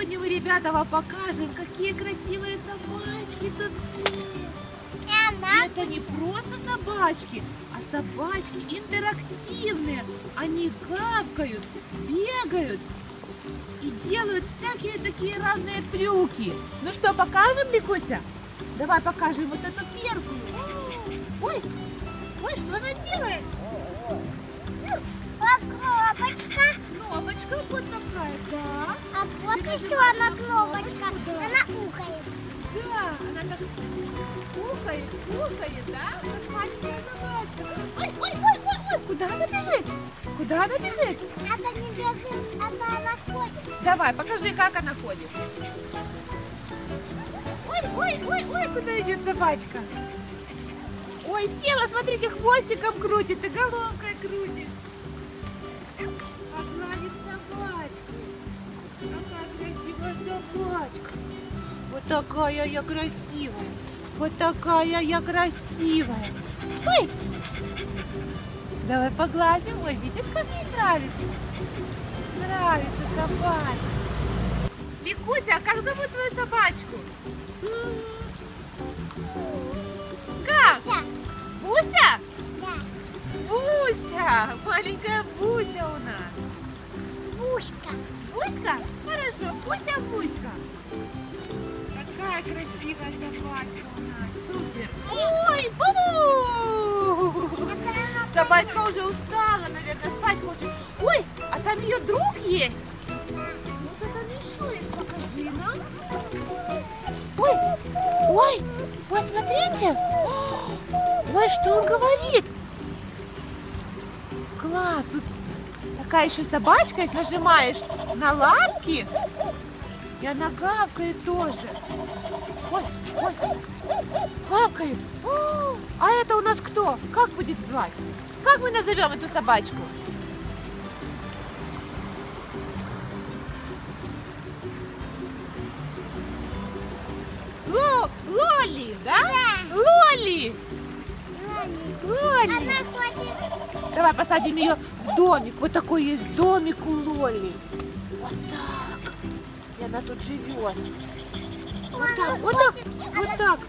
сегодня мы, ребята, вам покажем, какие красивые собачки тут есть. Это не просто собачки, а собачки интерактивные. Они гавкают, бегают и делают всякие такие разные трюки. Ну что, покажем, Ликуся? Давай покажем вот эту первую. Ой, ой, что она делает? Кнопочка. Кнопочка вот такая, да. А вот еще одна кнопочка. Она укает. Да, она так ухает, ухает, да? Как маленькая собачка. Ой, ой, ой, ой, ой, куда она бежит? Куда она бежит? Это не бежит, это она ходит. Давай, покажи, как она ходит. Ой, ой, ой, ой, куда идет собачка? Ой, села, смотрите, хвостиком крутит и головкой крутит. Собачка. Вот такая я красивая. Вот такая я красивая. Ой! Давай погладим. Ой, видишь, как ей нравится? Нравится собачка. Ликуся, а как зовут твою собачку? Как? Вся. Буся? Да. Буся! Маленькая Буся у нас. Бушка. Буська? Хорошо, Буся, Буська. Какая красивая собачка у нас. Супер. Ой, бу Это она Собачка уже устала, наверное, спать хочет. Ой, а там ее друг есть. Ну-ка там еще есть, покажи нам. Ой, ой, ой, смотрите. Ой, что он говорит? Класс, тут такая еще собачка, если нажимаешь на лапки, и она гавкает тоже. Ой, ой, гавкает. О, А это у нас кто? Как будет звать? Как мы назовем эту собачку? Ло, Лоли, да? Да. Лоли! Лоли. Лоли! Она. Давай посадим ее в домик. Вот такой есть домик у Лоли. Вот так. И она тут живет. Вот так, вот так, вот так.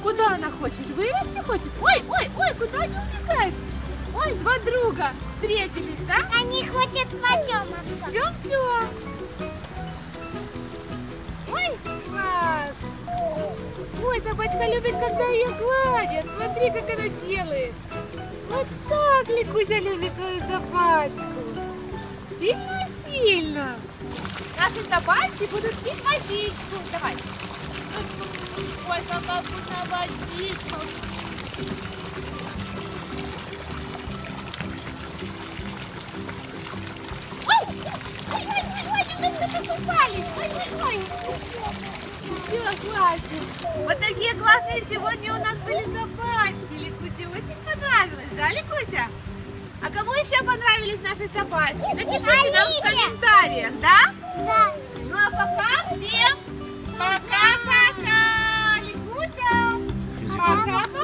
Куда она хочет? Вырасти хочет? Ой, ой, ой, куда они убегают? Ой, два друга встретились, да? Они хотят почематься. Тем-тем. Ой, собачка любит, когда ее гладят. Смотри, как она делает. Вот так Ликуся любит свою собачку. Сильно-сильно. Наши собачки будут пить водичку. Давай. Ой, какая вкусная водичка. Покупались. Все, хватит. Вот такие классные сегодня у нас были собачки. Ликусе очень понравилось, да, Ликуся? А кому еще понравились наши собачки? Напишите нам в Алисе. комментариях, да? Да. Ну а пока всем пока-пока, Ликуся. Пока. Пока-пока.